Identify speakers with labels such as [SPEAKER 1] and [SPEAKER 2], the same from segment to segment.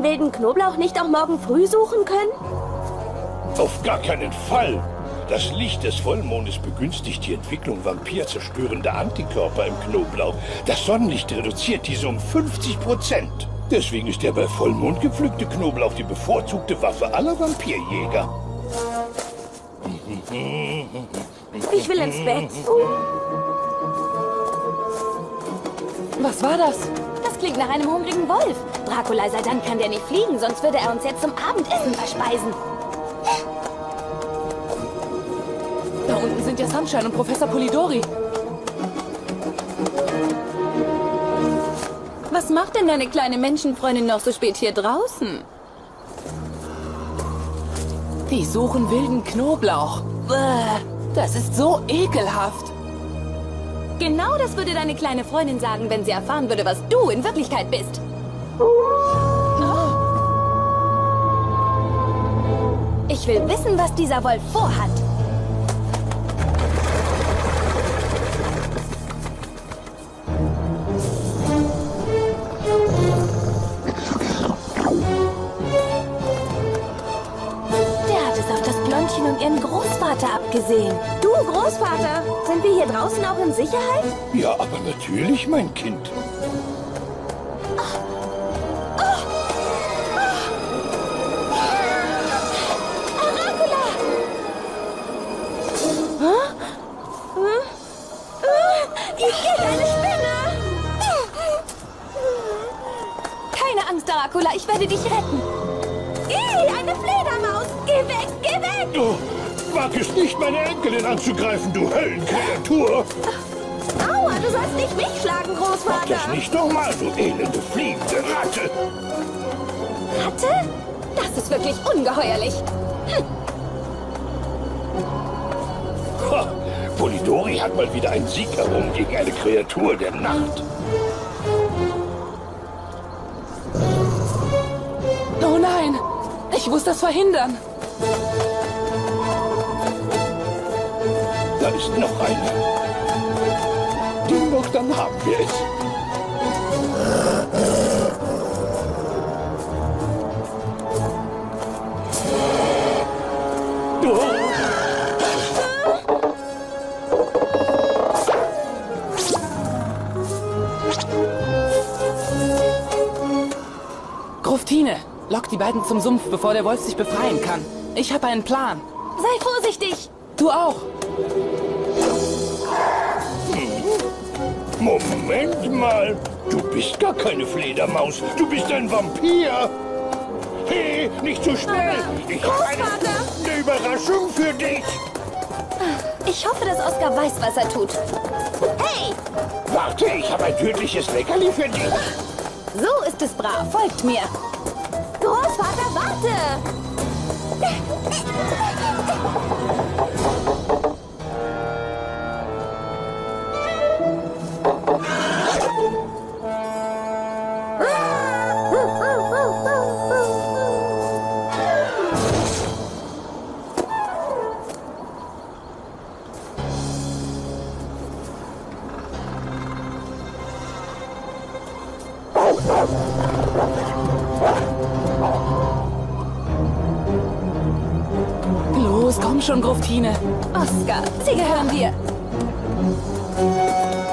[SPEAKER 1] den wilden Knoblauch nicht auch morgen früh suchen können?
[SPEAKER 2] Auf gar keinen Fall. Das Licht des Vollmondes begünstigt die Entwicklung vampirzerstörender Antikörper im Knoblauch. Das Sonnenlicht reduziert diese um 50 Prozent. Deswegen ist der bei Vollmond gepflückte Knoblauch die bevorzugte Waffe aller Vampirjäger.
[SPEAKER 1] Ich will ins Bett.
[SPEAKER 3] Was war das?
[SPEAKER 1] Das klingt nach einem hungrigen Wolf. Dracula sei Dank kann der nicht fliegen, sonst würde er uns jetzt zum Abendessen verspeisen.
[SPEAKER 3] Da unten sind ja Sunshine und Professor Polidori.
[SPEAKER 1] Was macht denn deine kleine Menschenfreundin noch so spät hier draußen?
[SPEAKER 3] Die suchen wilden Knoblauch. Das ist so ekelhaft.
[SPEAKER 1] Genau das würde deine kleine Freundin sagen, wenn sie erfahren würde, was du in Wirklichkeit bist. Ich will wissen, was dieser Wolf vorhat. Der hat es auf das Blondchen und ihren Großvater abgesehen. Du, Großvater, sind wir hier draußen auch in Sicherheit?
[SPEAKER 2] Ja, aber natürlich, mein Kind.
[SPEAKER 1] Keine Angst, Dracula, ich werde dich retten. Ih, eine Fledermaus! Geh weg, geh weg!
[SPEAKER 2] Du wagst nicht, meine Enkelin anzugreifen, du Höllenkreatur.
[SPEAKER 1] Aua, du sollst nicht mich schlagen,
[SPEAKER 2] Mach das
[SPEAKER 1] Großvater!
[SPEAKER 2] nicht nochmal, du elende fliegende Ratte.
[SPEAKER 1] Ratte? Das ist wirklich ungeheuerlich.
[SPEAKER 2] Ha, Polidori hat mal wieder einen Sieg errungen gegen eine Kreatur der Nacht.
[SPEAKER 3] Ich muss das verhindern.
[SPEAKER 2] Da ist noch einer. Den noch, dann haben wir es.
[SPEAKER 3] Beiden zum Sumpf, bevor der Wolf sich befreien kann. Ich habe einen Plan.
[SPEAKER 1] Sei vorsichtig!
[SPEAKER 3] Du auch.
[SPEAKER 2] Moment mal. Du bist gar keine Fledermaus. Du bist ein Vampir. Hey, nicht so schnell. Ich habe eine,
[SPEAKER 1] Großvater!
[SPEAKER 2] eine Überraschung für dich.
[SPEAKER 1] Ich hoffe, dass Oskar weiß, was er tut. Hey!
[SPEAKER 2] Warte, ich habe ein tödliches Leckerli für dich.
[SPEAKER 1] So ist es brav. Folgt mir. Großvater,
[SPEAKER 3] komm schon, Gruftine.
[SPEAKER 1] Oskar, sie gehören dir.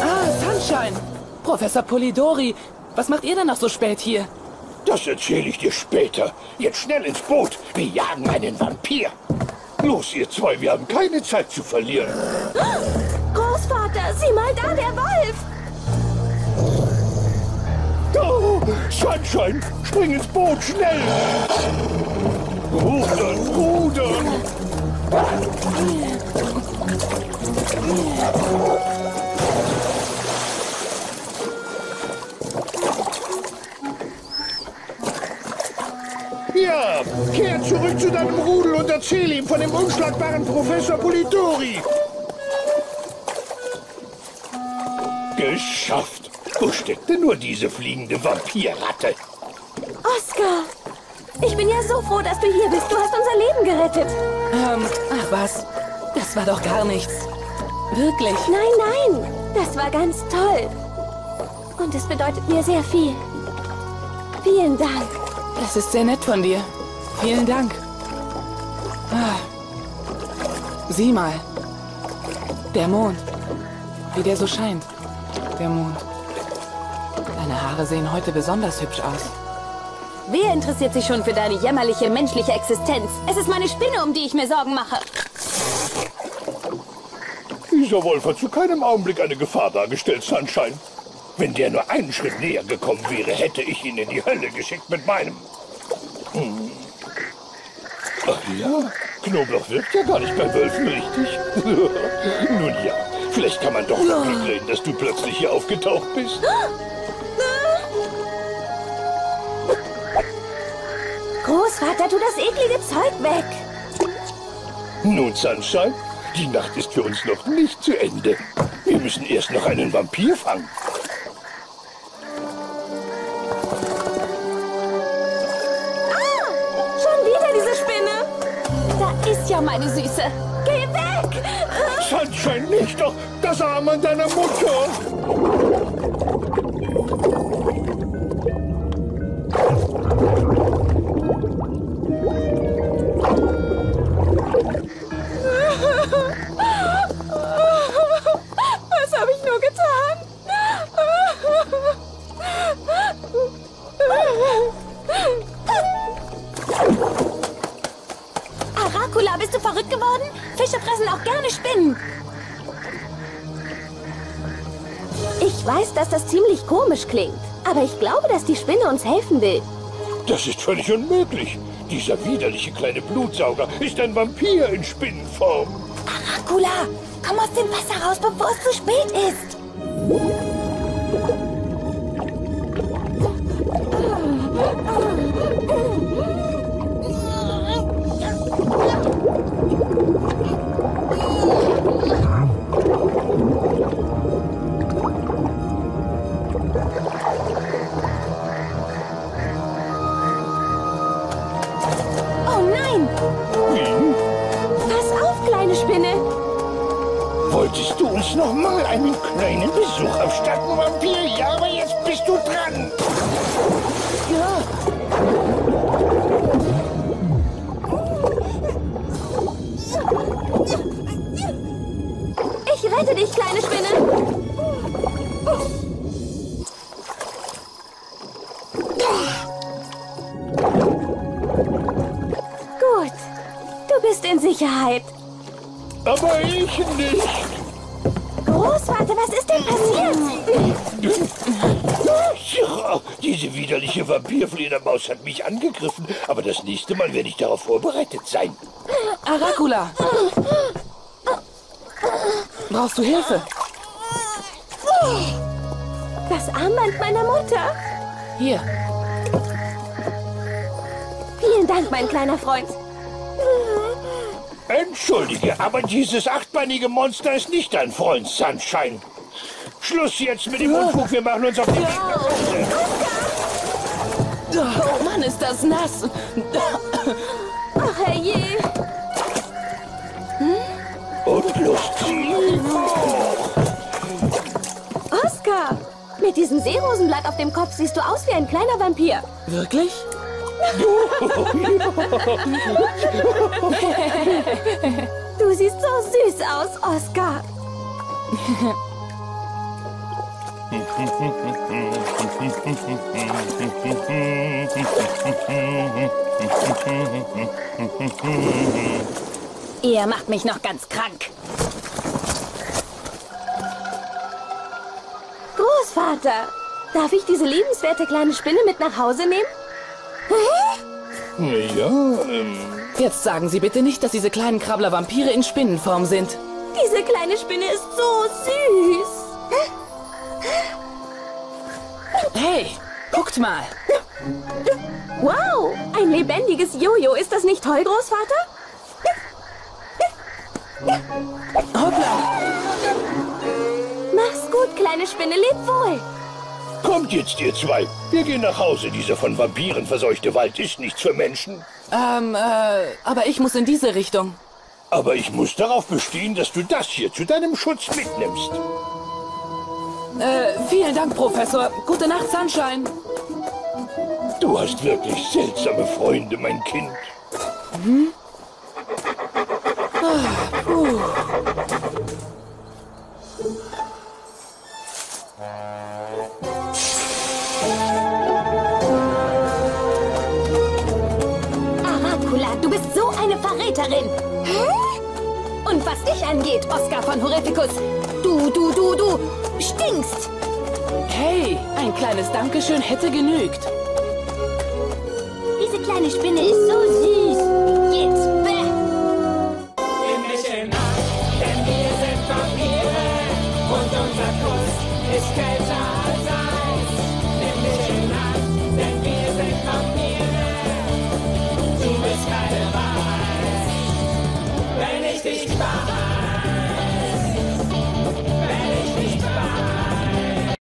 [SPEAKER 3] Ah, Professor Polidori, was macht ihr denn noch so spät hier?
[SPEAKER 2] Das erzähle ich dir später. Jetzt schnell ins Boot. Wir jagen einen Vampir. Los, ihr zwei, wir haben keine Zeit zu verlieren.
[SPEAKER 1] Großvater, sieh mal da, der Wolf.
[SPEAKER 2] Oh, Sunshine, spring ins Boot, schnell! Rudern, rudern! Ja, kehr zurück zu deinem Rudel und erzähl ihm von dem unschlagbaren Professor Polidori. Geschafft! Wo steckt denn nur diese fliegende Vampirratte?
[SPEAKER 1] Oscar, ich bin ja so froh, dass du hier bist. Du hast unser Leben gerettet.
[SPEAKER 3] Ähm, ach was, das war doch gar nichts. Wirklich.
[SPEAKER 1] Nein, nein, das war ganz toll. Und es bedeutet mir sehr viel. Vielen Dank.
[SPEAKER 3] Das ist sehr nett von dir. Vielen Dank. Ah. Sieh mal. Der Mond. Wie der so scheint. Der Mond. Deine Haare sehen heute besonders hübsch aus.
[SPEAKER 1] Wer interessiert sich schon für deine jämmerliche menschliche Existenz? Es ist meine Spinne, um die ich mir Sorgen mache.
[SPEAKER 2] Dieser Wolf hat zu keinem Augenblick eine Gefahr dargestellt, Sunshine. Wenn der nur einen Schritt näher gekommen wäre, hätte ich ihn in die Hölle geschickt mit meinem. Hm. Ach ja, Knoblauch wirkt ja gar nicht bei Wölfen, richtig? Nun ja, vielleicht kann man doch damit reden, dass du plötzlich hier aufgetaucht bist.
[SPEAKER 1] Großvater, tu das eklige Zeug weg.
[SPEAKER 2] Nun, Sunshine, die Nacht ist für uns noch nicht zu Ende. Wir müssen erst noch einen Vampir fangen.
[SPEAKER 1] Schon wieder diese Spinne. Da ist ja meine Süße. Geh weg.
[SPEAKER 2] Sunshine, nicht doch das Arm an deiner Mutter.
[SPEAKER 1] Was habe ich nur getan? Aracula, bist du verrückt geworden? Fische fressen auch gerne Spinnen. Ich weiß, dass das ziemlich komisch klingt. Aber ich glaube, dass die Spinne uns helfen will.
[SPEAKER 2] Das ist völlig unmöglich. Dieser widerliche kleine Blutsauger ist ein Vampir in Spinnenform.
[SPEAKER 1] Aracula, komm aus dem Wasser raus, bevor es zu spät ist. Ich rette dich, kleine Spinne! Gut, du bist in Sicherheit.
[SPEAKER 2] Aber ich nicht.
[SPEAKER 1] Großvater, was ist denn passiert?
[SPEAKER 2] Ja, diese widerliche Vampirfledermaus hat mich angegriffen. Aber das nächste Mal werde ich darauf vorbereitet sein.
[SPEAKER 3] Aracula! Brauchst du Hilfe?
[SPEAKER 1] Das Armband meiner Mutter.
[SPEAKER 3] Hier.
[SPEAKER 1] Vielen Dank, mein kleiner Freund.
[SPEAKER 2] Entschuldige, aber dieses achtbeinige Monster ist nicht dein Freund, Sunshine. Schluss jetzt mit dem Unfug, wir machen uns auf den Weg nach Hause.
[SPEAKER 3] Oh Mann, ist das nass.
[SPEAKER 1] Ach, herrje.
[SPEAKER 2] Und Lust ziehen.
[SPEAKER 1] Oscar, mit diesem Seerosenblatt auf dem Kopf siehst du aus wie ein kleiner Vampir.
[SPEAKER 3] Wirklich?
[SPEAKER 1] Du siehst so süß aus, Oscar. Ihr macht mich noch ganz krank. Großvater, darf ich diese liebenswerte kleine Spinne mit nach Hause nehmen?
[SPEAKER 2] Ja, ähm,
[SPEAKER 3] Jetzt sagen Sie bitte nicht, dass diese kleinen Krabbler Vampire in Spinnenform sind.
[SPEAKER 1] Diese kleine Spinne ist so süß.
[SPEAKER 3] Hey, guckt mal.
[SPEAKER 1] Wow, ein lebendiges Jojo. Ist das nicht toll, Großvater?
[SPEAKER 3] Hoppla.
[SPEAKER 1] Mach's gut, kleine Spinne. Leb wohl.
[SPEAKER 2] Kommt jetzt, ihr zwei. Wir gehen nach Hause. Dieser von Vampiren verseuchte Wald ist nichts für Menschen.
[SPEAKER 3] Ähm, äh, aber ich muss in diese Richtung.
[SPEAKER 2] Aber ich muss darauf bestehen, dass du das hier zu deinem Schutz mitnimmst.
[SPEAKER 3] Äh, vielen Dank, Professor. Gute Nacht, Sunshine.
[SPEAKER 2] Du hast wirklich seltsame Freunde, mein Kind.
[SPEAKER 1] Aracula, Verräterin. Hä? Und was dich angeht, Oscar von Horrificus, du, du, du, du stinkst.
[SPEAKER 3] Hey, ein kleines Dankeschön hätte genügt.
[SPEAKER 1] Diese kleine Spinne ist so süß.